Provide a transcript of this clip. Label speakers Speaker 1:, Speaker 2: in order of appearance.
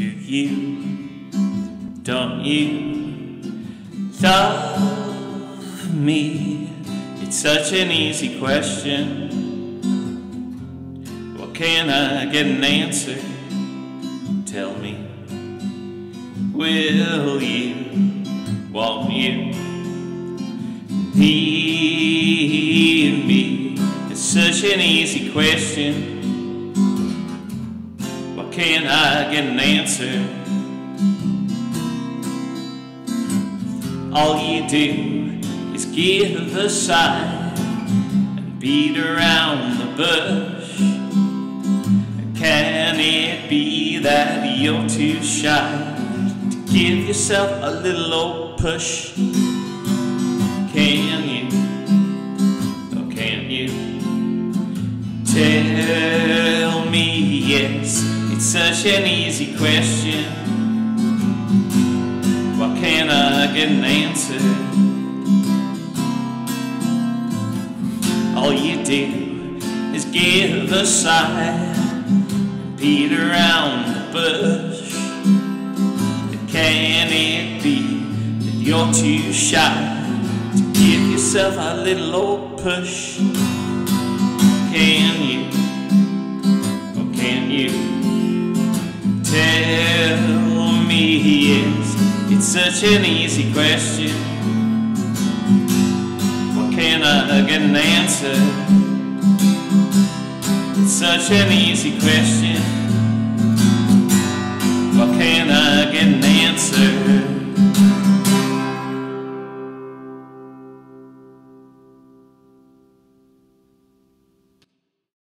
Speaker 1: Do you, don't you love me? It's such an easy question. Well, can I get an answer? Tell me, will you, won't you need me? It's such an easy question. Can I get an answer? All you do is give a sigh and beat around the bush. Can it be that you're too shy to give yourself a little old push? Can you? Oh, can you? Tell me yes, it's such an easy question. Why can't I get an answer? All you do is give a sigh and beat around the bush. Can it be that you're too shy to give yourself a little old push? Can you? Me yes, it's such an easy question. Why can't I get an answer? It's such an easy question.